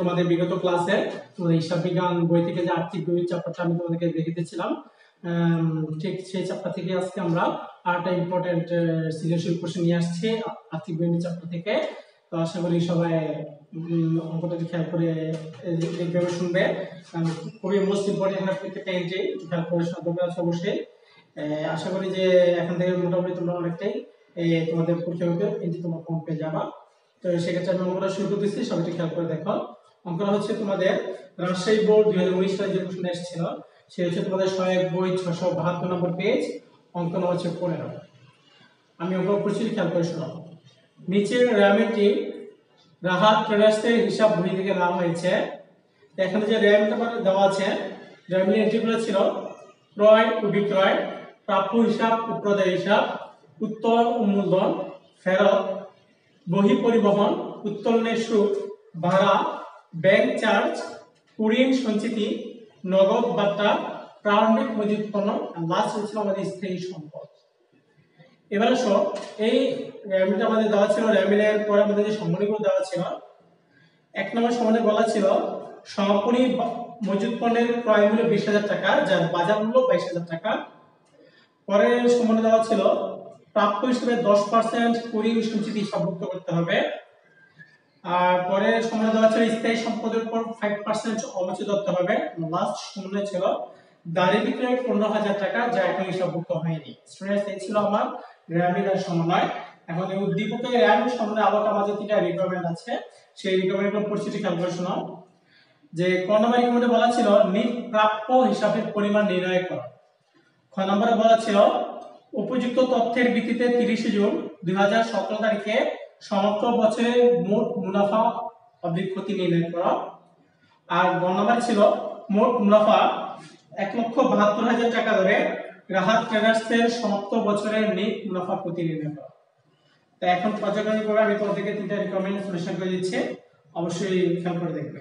তোমাদের বিগত ক্লাসে হিসাব বিজ্ঞান বই থেকে যে আর্থিক বই চ্যাপ্টারটা আমি তোমাদেরকে দেখে দিয়েছিলাম ঠিক সেই চ্যাপ্টার থেকে আজকে আমরা আরেকটা ইম্পর্টেন্ট সৃজনশীল কোশ্চেন নিয়ে আসছি আর্থিক বই চ্যাপ্টার থেকে। তো আশা করি সবাই অঙ্কটাকে খেয়াল করে দেখবে শুনবে। খুবই মোস্ট ইম্পর্টেন্ট প্রত্যেকটা এন্ট্রি খেয়াল করে দরকার আছে অবশ্যই। আশা করি যে এখান থেকে মোটামুটি তোমরা অনেকটাই তোমাদের পরীক্ষা হবে এন্ট্রি তোমরা কম পেয়ে যাবা। তো সেক্ষেত্রে আমি অঙ্কটা শুরু করতেছি, সবাইকে খেয়াল করে দেখো। অঙ্কটা হচ্ছে তোমাদের রাজশাহী বোর্ড দুই হাজার উনিশ সালে যে প্রশ্ন এসেছিল, সে হচ্ছে তোমাদের সহায়ক বই ছশো বাহাত্তর নম্বর পেজ অঙ্ক নম্বর হচ্ছে পনেরো। আমি অঙ্ক করছি, খেয়াল করে শোনো। নিচের র্যামেটি রাহাত ট্রেডার্সের হিসাব বই থেকে নেওয়া হয়েছে। এখানে যে র্যাম র্যামটা দেওয়া আছে র্যামের এন্ট্রিগুলো ছিল, ক্রয় ও বিক্রয়, প্রাপ্য হিসাব ও প্রদায় হিসাব উত্তোলন ও মূলধন, ফেরত বহি পরিবহন উত্তোলনের সুদ, ভাড়া ব্যাংক চার্জ কুড়িন সঞ্চিতি, নগদ বার্তা, প্রারম্ভিক মজুদ পণ্য লাস্ট হচ্ছিল আমাদের স্থায়ী সম্পদ। এবার আসো, এই র্যামিটা আমাদের দেওয়া ছিল র্যামিলের পরে আমাদের যে সম্মানীগুলো দেওয়া ছিল, এক নম্বর সম্মানে বলা ছিল সমাপনী মজুদ পণ্যের ক্রয় মূল্য বিশ হাজার টাকা, যার বাজার মূল্য বাইশ হাজার টাকা। পরের সম্মানে দেওয়া ছিল, প্রাপ্য হিসেবে দশ পার্সেন্ট কুড়ি সঞ্চিতি হিসাবভুক্ত করতে হবে। আর পরের সম্মানে দেওয়া ছিল স্থায়ী সম্পদের উপর ফাইভ পার্সেন্ট অবচয় ধরতে হবে। লাস্ট সম্মানে ছিল, গাড়ি বিক্রয় পনেরো হাজার টাকা, যা এখন হিসাবভুক্ত হয়নি। এই ছিল আমার গ্রামীণ সমন্বয়। এখন এই উদ্দীপকের র্যাম সম্বন্ধে আবার আমাদের তিনটা রিকোয়ারমেন্ট আছে। সেই রিকোয়ারমেন্ট পরিস্থিতি খেয়াল করে শোনো। যে ক নম্বর রিকোয়ারমেন্টে বলা ছিল নিট প্রাপ্য হিসাবের পরিমাণ নির্ণয় করো। খ নম্বরে বলা ছিল, উপযুক্ত তথ্যের ভিত্তিতে তিরিশে জুন দুই হাজার সতেরো তারিখে সমস্ত বছরের মোট মুনাফা অবধি ক্ষতি নির্ণয় করা। আর গ ছিল, মোট মুনাফা এক লক্ষ বাহাত্তর হাজার টাকা ধরে গ্রাহক ট্রেডার্সের সমাপ্ত বছরের নেট মুনাফা ক্ষতি নির্ণয় করা। তো এখন পর্যায়ক্রমিক করে আমি তোমাদেরকে তিনটা রিকমেন্ড করে দিচ্ছি। অবশ্যই খেয়াল করে দেখবে।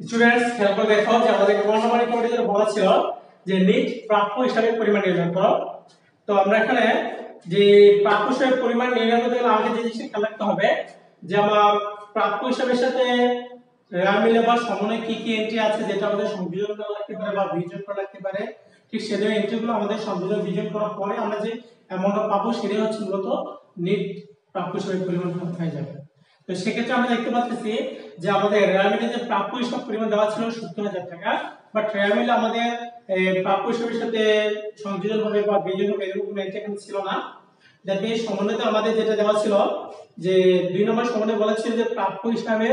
স্টুডেন্টস খেয়াল করে দেখো যে আমাদের কোন নম্বর যেটা বলা ছিল যে নিট প্রাপ্য হিসাবে পরিমাণ নির্ণয় করো। তো আমরা এখানে যে প্রাপ্য হিসাবে পরিমাণ নির্ণয় করতে গেলে আমাকে যে জিনিসটা খেয়াল রাখতে হবে, যে আমার প্রাপ্য হিসাবের সাথে রেয়ামিলে বা সমনে কি কি এন্ট্রি আছে যেটা আমাদের সংযোজন করা লাগতে পারে বা বিয়োজন করা লাগতে পারে, ঠিক সেদের এন্ট্রিগুলো আমাদের সংযোজন বিয়োজন করার পরে আমরা যে অ্যামাউন্টটা পাবো সেটাই হচ্ছে মূলত নিট প্রাপ্য হিসাবে পরিমাণ হয়ে যাবে। তো সেক্ষেত্রে আমরা দেখতে পাচ্ছি যে আমাদের রেয়ামিলে যে প্রাপ্য হিসাব পরিমাণ দেওয়া ছিল সত্তর হাজার টাকা বাট রেয়ামিলে আমাদের প্রাপ্য হিসাবের সাথে সংযোজন হবে বা বিয়োজন হবে এরকম এখানে ছিল না। মিনস সমন্বয়তে আমাদের যেটা দেওয়া ছিল, যে দুই নম্বর সমন্বয় বলা ছিল যে প্রাপ্য হিসাবে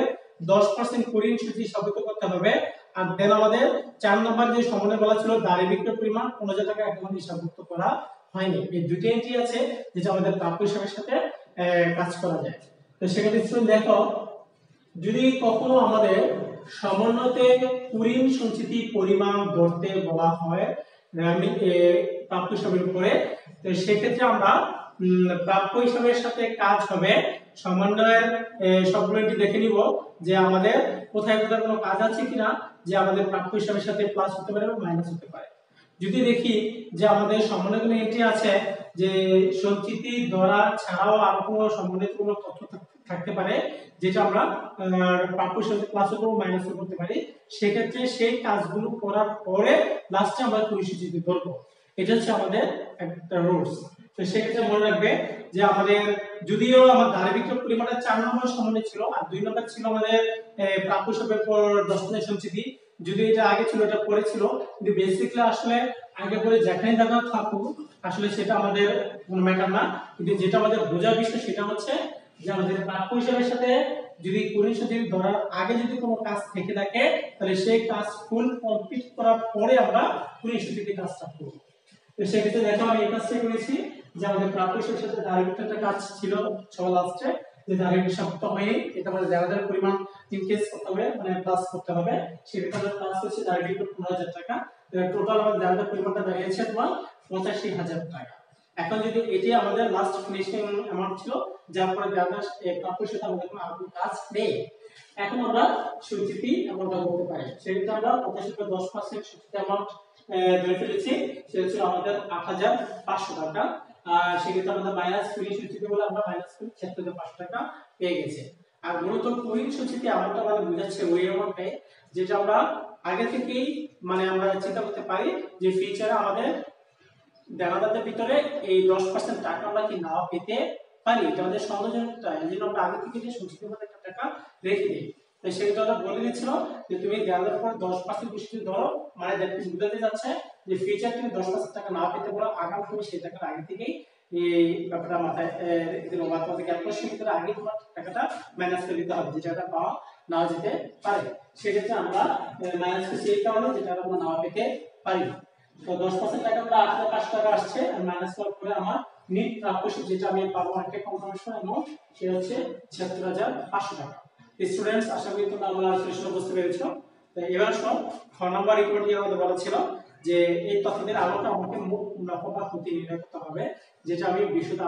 দশ পার্সেন্ট কুড়িন সূচি সাবিত করতে হবে, আর দেন আমাদের চার নম্বর যে সমন্বয় বলা ছিল, দাঁড়ি বিক্রয় পরিমাণ পনেরো হাজার টাকা এখন হিসাবভুক্ত করা হয়নি। এই দুটি এন্ট্রি আছে, যেটা আমাদের প্রাপ্য হিসাবের সাথে কাজ করা যায়। তো সেক্ষেত্রে স্টুডেন্ট দেখো যদি কখনো আমাদের সমন্বয়তে কুড়িন সঞ্চিতি পরিমাণ ধরতে বলা হয় প্রাপ্য হিসাবের উপরে, তো সেক্ষেত্রে আমরা প্রাপ্য হিসাবের সাথে কাজ হবে। সমন্বয়ের সবগুলো দেখে নিব যে আমাদের কোথায় কোথায় কোনো কাজ আছে কিনা, যে আমাদের প্রাপ্য হিসাবের সাথে প্লাস হতে পারে বা মাইনাস হতে পারে। যদি দেখি যে আমাদের সমন্বয় কোনো এন্ট্রি আছে, যে সঞ্চিতি ধরা ছাড়াও আর কোনো সমন্বয়ের কোনো তথ্য থাকতে পারে, যেটা আমরা প্রাপ্য হিসাবে প্লাস করব মাইনাস করতে পারি। সেক্ষেত্রে সেই কাজগুলো করার পরে লাস্টে আমরা পরিসূচিতে ধরবো। এটা হচ্ছে আমাদের একটা রুলস তো সেক্ষেত্রে মনে রাখবে যে আমাদের, যদিও আমার ধারে বিক্রয় পরিমাণটা চার নম্বর সমানে ছিল, আর দুই নম্বর ছিল আমাদের প্রাপ্য পর দশ দিনের যদি এটা আগে ছিল, এটা পরে ছিল, কিন্তু বেসিকলি আসলে আগে পরে যেখানে দেখা থাকুক, আসলে সেটা আমাদের কোনো ম্যাটার না। কিন্তু যেটা আমাদের বোঝার বিষয় সেটা হচ্ছে যে প্রাপ্য হিসাবের সাথে যদি ধরার আগে যদি কোনো কাজ থেকে থাকে, তাহলে সেই কাজ ফুল কমপ্লিট করার পরে আমরা কাজটা করব। তো সেক্ষেত্রে দেখো আমি এই কাজটা করেছি, যে আমাদের প্রাপ্য হিসাবের সাথে কাজ ছিল লাস্টে যে ডাইরেক্ট এটা পরিমাণ ইনকেস করতে হবে মানে প্লাস করতে হবে। সেটা প্লাস হচ্ছে পনেরো হাজার টাকা। টোটাল আমাদের পরিমাণটা দাঁড়িয়েছে তোমার পঁচাশি হাজার টাকা। এখন যদি এটি আমাদের লাস্ট ফিনিশিং অ্যামাউন্ট ছিল, যার পরে দেড় প্রাপ্যের সাথে আমাদের কোনো আর কাজ নেই। এখন আমরা সঞ্চিতি অ্যামাউন্টটা বলতে পারি। সেক্ষেত্রে আমরা পঁচাশি দশ পার্সেন্ট সঞ্চিতি অ্যামাউন্ট ধরে ফেলেছি। সেটা ছিল আমাদের আট হাজার পাঁচশো টাকা। আর সেক্ষেত্রে আমাদের মাইনাস কুড়ি সূচিতে বলে আমরা মাইনাস কুড়ি, ছিয়াত্তর পাঁচশো টাকা পেয়ে গেছে। আর মূলত কুড়ি সূচিতে আমারটা মানে বোঝাচ্ছে ওই অ্যামাউন্টটাই যেটা আমরা আগে থেকেই মানে আমরা চিন্তা করতে পারি যে ফিউচারে আমাদের দেনাদারদের ভিতরে এই দশ পার্সেন্ট টাকা আমরা কি নাও পেতে পারি? এটা আমাদের সন্দেহজনকটা এই জন্য আমরা আগে থেকে যে সঞ্চিত করে একটা টাকা রেখে দিই। তো সেটা আমরা বলে দিচ্ছিল যে তুমি দেনাদার পরে দশ পার্সেন্ট বেশি ধরো মানে মিনস বুঝাতে যাচ্ছে যে ফিউচার তুমি দশ পার্সেন্ট টাকা না পেতে পারো। আগাম তুমি সেই টাকাটা আগে থেকেই এই ব্যাপারটা মাথায় দিল বা তোমাদের ক্যালকুলেশন ভিতরে আগে তোমার টাকাটা মাইনাস করে দিতে হবে, যে টাকাটা পাওয়া নাও যেতে পারে। সেক্ষেত্রে আমরা মাইনাস করছি এই কারণে যেটা আমরা নাও পেতে পারি। তো দশ পার্সেন্ট টাকা আমরা আট পাঁচশো টাকা আসছে আর মাইনাস করার পরে আমার নিট প্রাপ্য যেটা আমি পাবো অ্যামাউন্ট সেটা হচ্ছে ছিয়াত্তর হাজার পাঁচশো টাকা। স্টুডেন্টস আশা করি তোমরা আমার বুঝতে তো এবার খ নম্বর রিপোর্ট দিয়ে আমাদের বলা ছিল যে এই আমাকে মুনাফা বা ক্ষতি নির্ণয় করতে হবে, যেটা আমি বিশুদ্ধ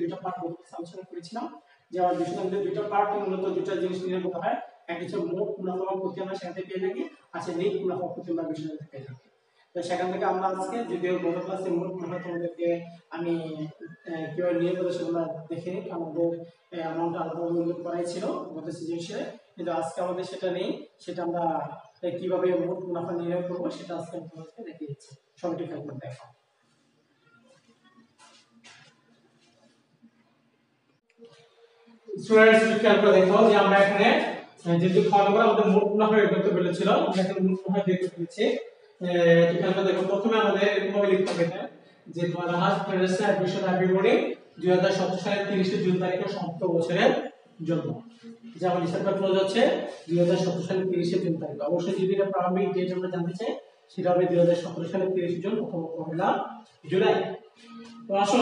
দুইটা পার্ট আলোচনা করেছিলাম, যে আমার বিশুদ্ধ দুইটা পার্ট মূলত দুইটা জিনিস নির্ণয় করতে হয়। একটা হচ্ছে মুখ মুনাফা বা ক্ষতি আমরা সেখান থেকে পেয়ে থাকি আছে নিট মুনাফা ক্ষতি আমরা বিশুদ্ধ পেয়ে থাকি। তো সেখান থেকে আমরা আজকে যদিও গত ক্লাসে মুনাফা তোমাদেরকে আমি কীভাবে নিয়ে বলে সেগুলো দেখে আমাদের অ্যামাউন্ট আলাদা উল্লেখ করাই ছিল গত সিজনশিয়ারে কিন্তু আজকে আমাদের সেটা নেই। সেটা আমরা কীভাবে মোট মুনাফা নির্ণয় করব সেটা আজকে আমি তোমাদেরকে দেখিয়ে দিচ্ছি। সবটি খেয়াল করে দেখো দেখো আমরা এখানে যেহেতু খ নম্বর আমাদের মোট মুনাফা বের করতে বলেছিল আমরা এখানে মোট মুনাফা বের করতে খেয়াল দেখো, প্রথমে আমাদের এরকমভাবে লিখতে হবে যে তোমার হাস ফেডারেশন অ্যাডমিশন আবিবনি দুই হাজার সতেরো সালের তিরিশে জুন তারিখে সমাপ্ত বছরের জন্য যেমন ডিসেম্বর ক্লোজ হচ্ছে, দুই হাজার সতেরো সালের তিরিশে জুন তারিখ। অবশ্যই যদি এটা প্রারম্ভিক ডেট আমরা জানতে চাই, সেটা হবে দুই হাজার সতেরো সালের তিরিশে জুন অথবা পহেলা জুলাই। তো আসো,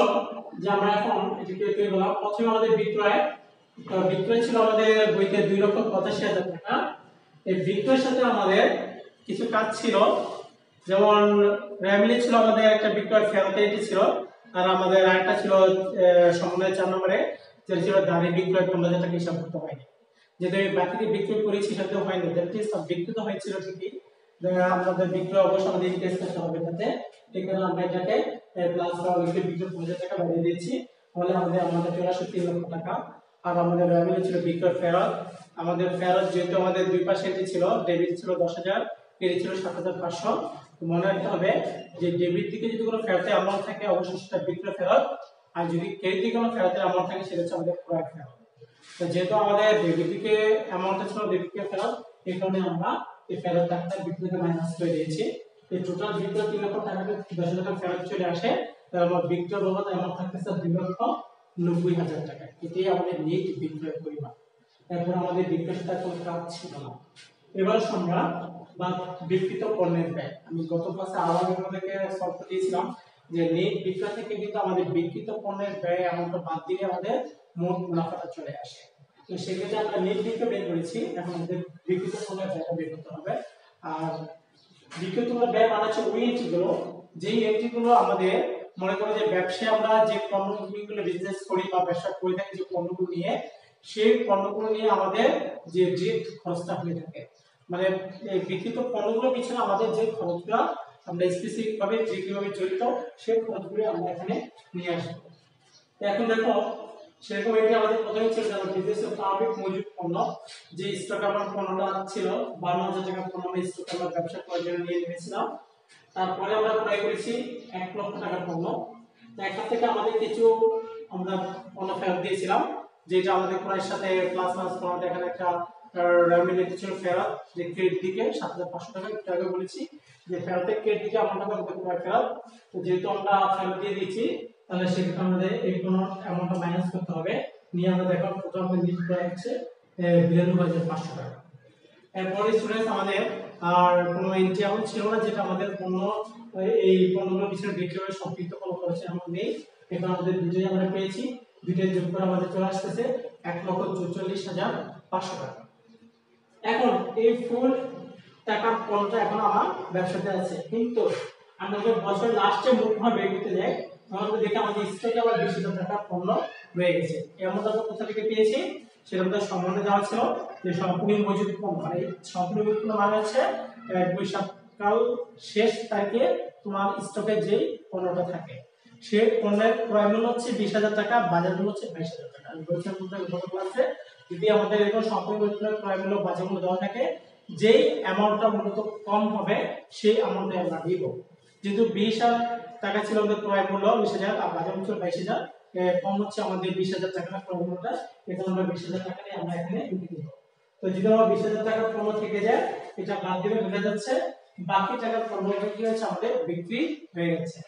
যে আমরা এখন এটিকে তৈরি করলাম। প্রথমে আমাদের বিক্রয়, তো বিক্রয় ছিল আমাদের বইতে দুই লক্ষ পঁচাশি হাজার টাকা। এই বিক্রয়ের সাথে আমাদের কিছু কাজ ছিল। যেমন র্যামিলি ছিল আমাদের একটা বিক্রয় ফেরত ছিল, আর আমাদের আরেকটা ছিল সমন্বয় চার নম্বরে, যেটা ছিল দাঁড়ি বিক্রয় পনেরো হাজার টাকা হিসাব করতে হয়নি যেটা আমি বাকিতে বিক্রয় করেছি সেটা হয়নি। দ্যাট ইজ বিক্রিত হয়েছিল ঠিকই। আমাদের বিক্রয় অবশ্যই আমাদের ইনকেস করতে হবে তাতে। এই কারণে আমরা এটাকে প্লাস বিক্রয় পনেরো হাজার টাকা বাড়িয়ে দিয়েছি তাহলে আমাদের আমাদের আসে তিন লক্ষ টাকা। আর আমাদের রেভিনিউ ছিল বিক্রয় ফেরত। আমাদের ফেরত যেহেতু আমাদের দুই পার্সেন্টই ছিল ডেবিট ছিল দশ হাজার ক্রেডিট ছিল সাত হাজার পাঁচশো। মনে রাখতে হবে যে ডেবিট দিকে যদি কোনো ফেরতের অ্যামাউন্ট থাকে, অবশ্যই সেটা বিক্রয় ফেরত। আর যদি ক্রেডিট দিকে কোনো ফেরতের অ্যামাউন্ট থাকে, সেটা হচ্ছে আমাদের ক্রয় ফেরত। তো যেহেতু আমাদের ডেবিট দিকে অ্যামাউন্টটা ছিল ডেবিট দিকে ফেরত, এই কারণে আমরা এই ফেরত টাকাটা বিক্রয় থেকে মাইনাস করে দিয়েছি। এই টোটাল বিক্রয় তিন লক্ষ টাকা দশ টাকা ফেরত চলে আসে। তাহলে আমার বিক্রয় বাবদ অ্যামাউন্ট থাকতেছে দুই লক্ষ নব্বই হাজার টাকা। এটাই আমাদের নেট বিক্রয় পরিমাণ। এরপর আমাদের বিক্রয় কোনো কাজ ছিল না। এবার আমরা বা বিক্রিত পণ্যের ব্যয় আমি গত ক্লাসে আবার আপনাদেরকে দিয়েছিলাম যে নেট বিক্রয় থেকে কিন্তু আমাদের পণ্যের ব্যয় এমনটা বাদ দিলে আমাদের মোট মুনাফাটা চলে আসে। তো সেক্ষেত্রে আমরা নেট বিক্রয় বের করেছি। এখন আমাদের পণ্যের ব্যয়টা বের করতে হবে। আর বিক্রিত ব্যয় মানে হচ্ছে ওই এন্ট্রিগুলো। যেই এন্ট্রিগুলো আমাদের মনে করো যে ব্যবসায় আমরা যে পণ্যগুলো বিজনেস করি বা ব্যবসা করে থাকি যে পণ্যগুলো নিয়ে, সেই পণ্যগুলো নিয়ে আমাদের যে ডিরেক্ট খরচটা হয়ে থাকে। মানে এই বিক্রিত পণ্যগুলো পিছনে আমাদের যে খরচগুলো আমরা স্পেসিফিক ভাবে যে কীভাবে জড়িত সেই খরচগুলো আমরা এখানে নিয়ে আসব। এখন দেখো, সেরকম এটি আমাদের প্রথমে ছিল যেমন বিজনেসের স্বাভাবিক মজুদ পণ্য, যে স্টক আমার পণ্যটা ছিল, বারো হাজার টাকা পণ্য আমরা স্টক আমরা ব্যবসা করার জন্য নিয়ে নিয়েছিলাম। তারপরে আমরা ক্রয় করেছি এক লক্ষ টাকার পণ্য। এখান থেকে আমাদের কিছু আমরা পণ্য ফেরত দিয়েছিলাম, যেটা আমাদের ক্রয়ের সাথে প্লাস মাইনাস পণ্যটা এখানে একটা ফেরত, যে ক্রেডিট দিকে সাত হাজার পাঁচশো টাকা বলেছি যে দিকে আমার টাকা যেহেতু আমরা ফেরত দিয়ে দিয়েছি, তাহলে সেক্ষেত্রে আমাদের এই কোনো করতে হবে। নিয়ে হাজার পাঁচশো টাকা। আমাদের আর কোনো অ্যামাউন্ট ছিল না, যেটা আমাদের পণ্য এই সম্পৃক্ত কোনো অ্যামাউন্ট নেই। আমাদের দুটোই আমরা পেয়েছি। করে আমাদের চলে আসতেছে এক লক্ষ চৌচল্লিশ হাজার পাঁচশো টাকা। এখন এই ফুল টাকার পণ্যটা এখন আমার ব্যবসাতে আছে। কিন্তু আমরা যখন বছর লাস্টে মুখভাবে বের করতে যাই, তখন দেখে আমাদের স্টকে আবার বিশ হাজার টাকার পণ্য রয়ে গেছে। এমন আমরা কোথা থেকে পেয়েছি? সেটা আমাদের সম্বন্ধে দেওয়া ছিল যে সম্পূর্ণ মজুদ পণ্য মানে সম্পূর্ণ মজুদ পণ্য মানে হচ্ছে বৈশাখ কাল শেষ তারিখে তোমার স্টকে যেই পণ্যটা থাকে। সে পণ্যের ক্রয় মূল্য হচ্ছে বিশ হাজার টাকা, বাজার মূল্য হচ্ছে বাইশ হাজার টাকা। আমি বলছিলাম গত ক্লাসে যদি আমাদের এরকম সম্পূর্ণ ক্রয় মূল্য, বাজার মূল্য দেওয়া থাকে, যেই অ্যামাউন্টটা মূলত কম হবে, সেই অ্যামাউন্টে আমরা দিব। যেহেতু বিশ হাজার টাকা ছিল আমাদের ক্রয় মূল্য, বিশ হাজার, আর বাজার মূল্য বাইশ হাজার কম হচ্ছে আমাদের বিশ হাজার টাকা ক্রয় মূল্যটা এটা আমরা বিশ হাজার টাকা নিয়ে আমরা এখানে বিক্রি দেবো তো যদি আমার বিশ হাজার টাকার পণ্য থেকে যায়, এটা বাদ দিলে বোঝা যাচ্ছে বাকি টাকার পণ্যটা কি হচ্ছে আমাদের বিক্রি হয়ে গেছে।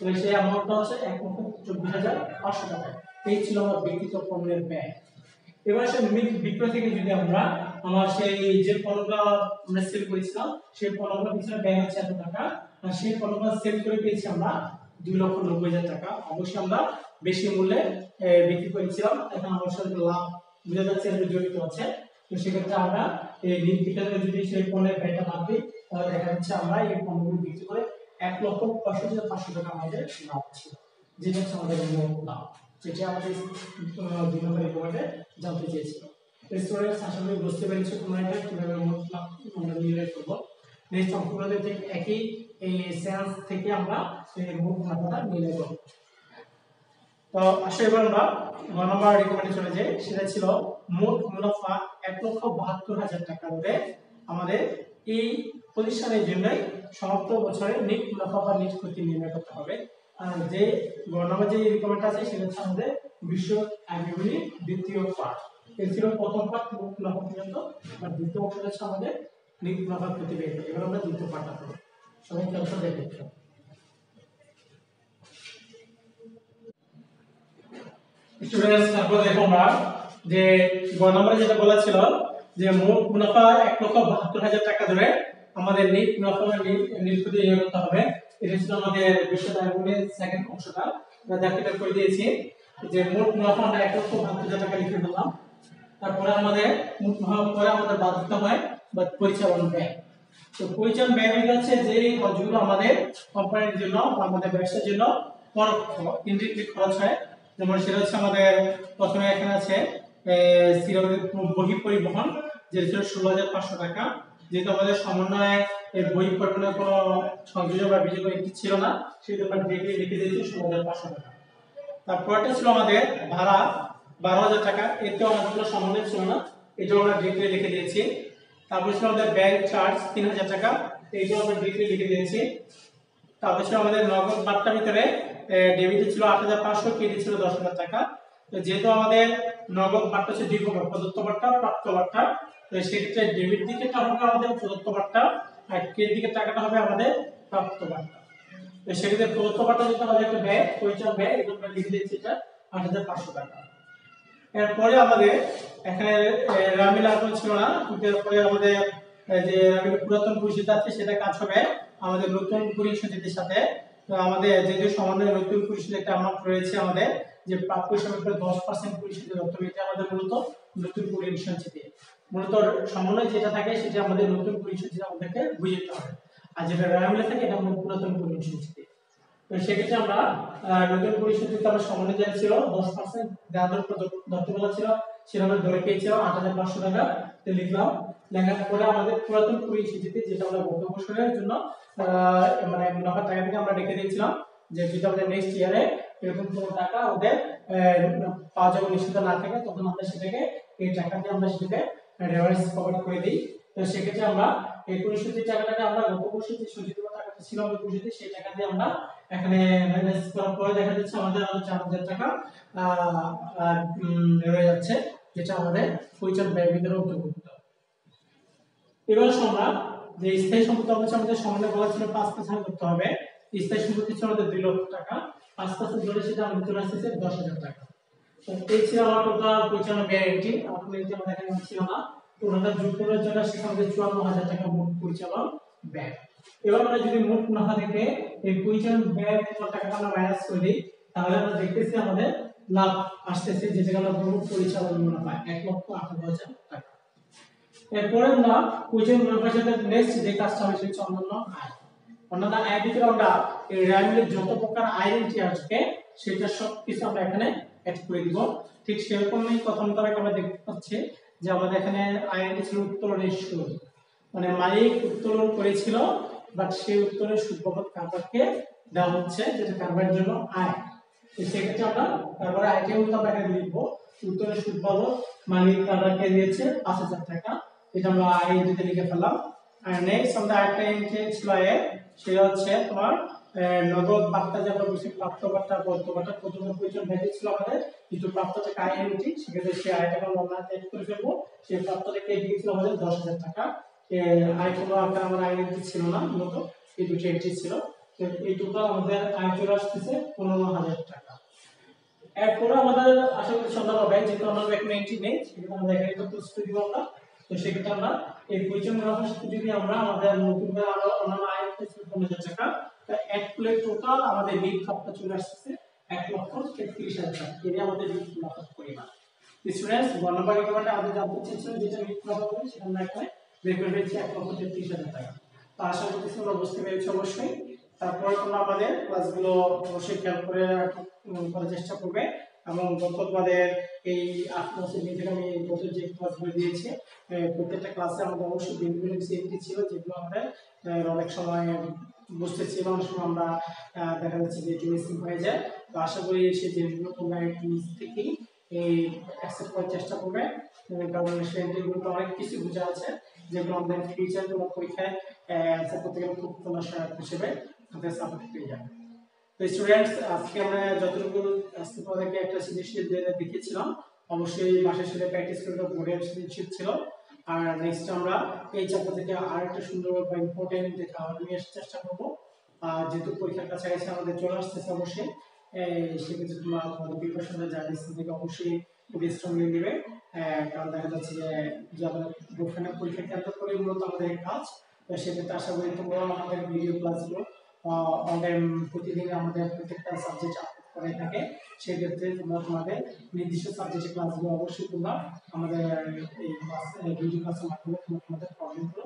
তো সেই অ্যামাউন্টটা হচ্ছে এক লক্ষ চব্বিশ হাজার পাঁচশো টাকা। এই ছিল আমার বিক্রিত পণ্যের ব্যয়। এবার সে বিক্রয় থেকে যদি আমরা আমার সেই যে পণ্যটা আমরা সেল করেছিলাম, সেই পণ্যগুলো পিছনে ব্যয় হচ্ছে এত টাকা। আর সেই পণ্যগুলো সেল করে পেয়েছি আমরা দুই লক্ষ নব্বই হাজার টাকা। অবশ্যই আমরা বেশি মূল্যে বিক্রি করেছিলাম। এখন অবশ্যই লাভ বোঝা যাচ্ছে, এর জড়িত আছে। তো সেক্ষেত্রে আমরা এই দিন যদি সেই পণ্যের ব্যয়টা বাদ তাহলে দেখা যাচ্ছে আমরা এই পণ্যগুলো বিক্রি করে এক লক্ষ পঁয়ষট্টি হাজার পাঁচশো টাকা আমাদের লাভ ছিল যেটা হচ্ছে আমাদের মূল লাভ। যেটা আমাদের দুই নম্বর রিপোর্টে জানতে চেয়েছিল। করি বুঝতে পেরেছ কীভাবে মোট লাভ আমরা নেক্সট অঙ্কগুলোতে ঠিক একই এই সেন্স থেকে আমরা মোট মুনাফাটা নির্ণয় করব। তো আসলে এবার আমরা ন নম্বর রিকমেন্ডে চলে যাই। সেটা ছিল মোট মুনাফা এক লক্ষ বাহাত্তর হাজার টাকা ধরে আমাদের এই প্রতিষ্ঠানের জন্যই সমাপ্ত বছরে নিট মুনাফা বা নিট ক্ষতি নির্ণয় করতে হবে। আর যে গ নম্বর যে রিকমেন্ড আছে, সেটা হচ্ছে আমাদের বিশ্ব আইবিগুলি দ্বিতীয় পাঠ। এর ছিল প্রথম পাঠ মুনাফা পর্যন্ত। আর দ্বিতীয় অংশ হচ্ছে আমাদের নিট মুনাফা ক্ষতি বের। এবার আমরা দ্বিতীয় পাঠটা করব সবাই খেয়াল দেখে স্টুডেন্টস তারপর দেখো আমরা যে গ নম্বরে যেটা বলা ছিল যে মোট মুনাফা এক লক্ষ বাহাত্তর হাজার টাকা ধরে আমাদের নিট মুনাফা নিষ্পত্তি নিয়োগ করতে হবে। এটা ছিল আমাদের বিশ্ববিদ্যালয়ের সেকেন্ড অংশটা। আমরা দেখাটা করে দিয়েছি যে মোট মুনাফা আমরা এক লক্ষ বাহাত্তর হাজার টাকা লিখে ফেললাম তারপরে আমাদের মোট মুনাফা পরে আমাদের বাদ দিতে হয় বা পরিচালন ব্যয়। তো পরিচালন ব্যয় হয়ে যাচ্ছে যে খরচগুলো আমাদের কোম্পানির জন্য বা আমাদের ব্যবসার জন্য পরোক্ষ ইনডিরেক্টলি খরচ হয়। যেমন সেটা হচ্ছে আমাদের প্রথমে এখানে আছে বহি পরিবহন, যেটা ছিল ষোলো হাজার পাঁচশো টাকা। যেহেতু আমাদের সমন্বয়ে এই বই পরিবহনের কোনো সংযোজন বা বিযোগ একটি ছিল না জন্য আমরা ডিগ্রি লিখে দিয়েছি ষোলো হাজার পাঁচশো টাকা তারপরটা ছিল আমাদের ভাড়া বারো হাজার টাকা, এতেও আমাদের কোনো সমন্বয় ছিল না, এটাও আমরা ডিগ্রি লিখে দিয়েছি। তারপর ছিল আমাদের ব্যাংক চার্জ তিন হাজার টাকা এইটাও আমরা ডিগ্রি লিখে দিয়েছি। তারপর ছিল আমাদের নগদ বার্তার ভিতরে ডেবিটে ছিল আট হাজার পাঁচশো ক্রেডিট ছিল দশ হাজার টাকা। যেহেতু আমাদের নগদ বার্তা হচ্ছে দুই প্রকার প্রদত্ত বার্তা প্রাপ্ত বার্তা সেক্ষেত্রে ডেবিট দিকেটা হবে আমাদের প্রদত্ত বার্তা আর ক্রেডিট দিকের টাকাটা হবে আমাদের প্রাপ্ত বার্তা সেক্ষেত্রে প্রদত্ত বার্তা যেটা আমাদের একটা ব্যয় পরিচয় ব্যয় এটা আমরা লিখে দিয়েছি এটা, আট হাজার পাঁচশো টাকা। এরপরে আমাদের এখানে রামিল আর্পণ ছিল না, কিন্তু এরপরে আমাদের যে রামিল পুরাতন পরিষদ আছে, সেটা কাজ হবে আমাদের নতুন পরিষদের সাথে আমাদের যেহেতু সমন্বয় নতুন পরিষদের একটা অ্যামাউন্ট রয়েছে আমাদের, যে প্রাপ্য হিসাবে দশ পার্সেন্ট পরিষদের অর্থ, এটা আমাদের মূলত নতুন পরিষদ মূলত সমন্বয় যেটা থাকে সেটা আমাদের নতুন পরিষদ যেটা আমাদেরকে বুঝতে হবে। আর যেটা রামিলে থাকে এটা আমাদের পুরাতন থেকে তো সেক্ষেত্রে আমরা নতুন পরিস্থিতিতে আমরা সমন্বয় যা ছিল, দশ পার্সেন্ট যাদের দত্তগুলো ছিল সেটা আমরা ধরে পেয়েছিলাম আট হাজার পাঁচশো টাকা তো লিখলাম। লেখার পরে আমাদের পুরাতন পরিস্থিতিতে যেটা আমরা গত বছরের জন্য মানে মুনাফা টাকা থেকে আমরা রেখে দিয়েছিলাম যে যদি আমাদের নেক্সট ইয়ারে এরকম কোনো টাকা ওদের পাওয়া যাবে নিশ্চিত না থাকে, তখন আমরা সেটাকে, এই টাকা দিয়ে আমরা সেটাকে রেফারেন্স কভার করে দিই। তো সেক্ষেত্রে আমরা এই পরিস্থিতি টাকাটাকে আমরা গত পরিস্থিতি সূচিত টাকাটা ছিল আমাদের পরিস্থিতি সেই টাকা দিয়ে আমরা এখানে মাইনাস করার পরে দেখা যাচ্ছে আমাদের আরও চার হাজার টাকা রয়ে যাচ্ছে, যেটা আমাদের পরিচালন ব্যয় ভিতরে অন্তর্ভুক্ত। এবার আমরা যে স্থায়ী সম্পত্তি অবশ্যই আমাদের সমানে বলা ছিল পাঁচ পার্সেন্ট করতে হবে। স্থায়ী সম্পত্তি ছিল আমাদের দুই লক্ষ টাকা, পাঁচ পার্সেন্ট ধরে সেটা আমাদের চলে আসতেছে দশ হাজার টাকা। এই হাজার টাকা মোট পরিচালন ব্যয়। এবার আমরা যদি মোট মুনাফা থেকে তাহলে আমরা দেখতেছি আমাদের লাভ আসতেছে যেটাকে আমরা মোট পরিচালন এক লক্ষ আঠারো হাজার টাকা। এরপরে আমরা পরিচালন যে কাজটা হবে সেটা অন্যান্য আয়। অন্যান্য আয় ভিতরে যত প্রকার আইডেন্টি আসবে, সেটা সব কিছু আমরা এখানে অ্যাড করে দিব। ঠিক সেরকমই প্রথম তারা আমরা দেখতে পাচ্ছি যে আমাদের এখানে আইডেন্টি ছিল উত্তোলনের সুর মানে মালিক উত্তোলন করেছিল বাট সেই উত্তোলনের বাবদ কারবারকে দেওয়া হচ্ছে যেটা কারবারের জন্য আয় সেক্ষেত্রে আমরা আয়টা উত্তর আমরা এখানে লিখব উত্তরের পাবো মালিক কারবারকে দিয়েছে পাঁচ হাজার টাকা। এটা আমরা আয় দিতে লিখে ফেললাম। আর নেক্সট আমরা একটা এন্ট্রি ছিল আয়ে সেটা হচ্ছে তোমার নগদ বার্তা যে আমরা বলছি, প্রাপ্ত বার্তা বদ্ধ বার্তা প্রথমে প্রয়োজন ভ্যালু ছিল আমাদের। কিন্তু প্রাপ্ত টাকা আয় এন্ট্রি সেক্ষেত্রে সেই আয়টাকে আমরা অনলাইন করে ফেলব। সেই প্রাপ্ত টাকা দিয়েছিল আমাদের, দশ হাজার টাকা। আয় কোনো আকার আমার আয় এন্ট্রি ছিল না, মূলত এই দুটো এন্ট্রি ছিল। এই টোটাল আমাদের আয় চলে আসতেছে পনেরো হাজার টাকা। এরপরে আমাদের আশা করি সন্ধান হবে যেহেতু আমাদের এখানে এন্ট্রি নেই সেক্ষেত্রে আমরা এখানে তো প্রস্তুতি আমরা। তো সেক্ষেত্রে আমরা এই পরিচয় যদি আমরা আমাদের নতুন করে অন্যান্য আয় করতেছি পনেরো হাজার টাকা এক প্লেট টোটাল আমাদের খাতটা চলে আসছে এক লক্ষ তেত্রিশ হাজার এটি আমাদের পরিমাণ। স্টুডেন্টস আমাদের জানতে চেয়েছিলেন যেটা হবে, সেটা আমরা এখানে বের করে এক লক্ষ তেত্রিশ হাজার টাকা। তো আশা করতেছি তোমরা বুঝতে পেরেছ অবশ্যই। তারপরে তোমরা আমাদের ক্লাসগুলো অবশ্যই খেয়াল করে করার চেষ্টা করবে। এবং গত তোমাদের এই আট থেকে আমি গত যে ক্লাসগুলো দিয়েছি প্রত্যেকটা ক্লাসে আমাদের অবশ্যই বিভিন্ন সেফটি ছিল যেগুলো আমাদের অনেক সময় বুঝতেছি বা অনেক সময় আমরা দেখা যাচ্ছে যে একটু হয়ে যায়। তো আশা করি সেই জিনিসগুলো তোমরা নিজ থেকেই এই অ্যাকসেপ্ট করার চেষ্টা করবে। কারণ সেই অনেক কিছু বোঝা আছে, যেগুলো আমাদের ফিউচার তোমার পরীক্ষায় অ্যান্সার করতে গেলে খুব তোমার সহায়ক হিসেবে আমাদের সাপোর্ট পেয়ে যাবে। তো স্টুডেন্টস আজকে আমরা যতটুকু আজকে তোমাদেরকে একটা দেখিয়েছিলাম, অবশ্যই বাসার সাথে প্র্যাকটিস করে বোর্ডের শীত ছিল। আর নেক্সট আমরা এই চ্যাপ্টার থেকে আর একটা সুন্দর বা ইম্পর্টেন্ট নিয়ে আসার চেষ্টা করব। আর যেহেতু পরীক্ষার আমাদের চলে আসতেছে অবশ্যই সেক্ষেত্রে তোমরা তোমাদের থেকে অবশ্যই স্ট্রংলি নেবে। কারণ দেখা যাচ্ছে যে পরীক্ষা কেন্দ্র করে মূলত আমাদের কাজ। তো সেক্ষেত্রে আশা করি তোমরা আমাদের ভিডিও ক্লাসগুলো অনলাইন প্রতিদিন আমাদের প্রত্যেকটা সাবজেক্ট আপলোড করে থাকে। সেক্ষেত্রে তোমরা তোমাদের নির্দিষ্ট সাবজেক্টের ক্লাসগুলো অবশ্যই তোমরা আমাদের এই ক্লাস ভিডিও ক্লাসের মাধ্যমে তোমরা তোমাদের প্রবলেমগুলো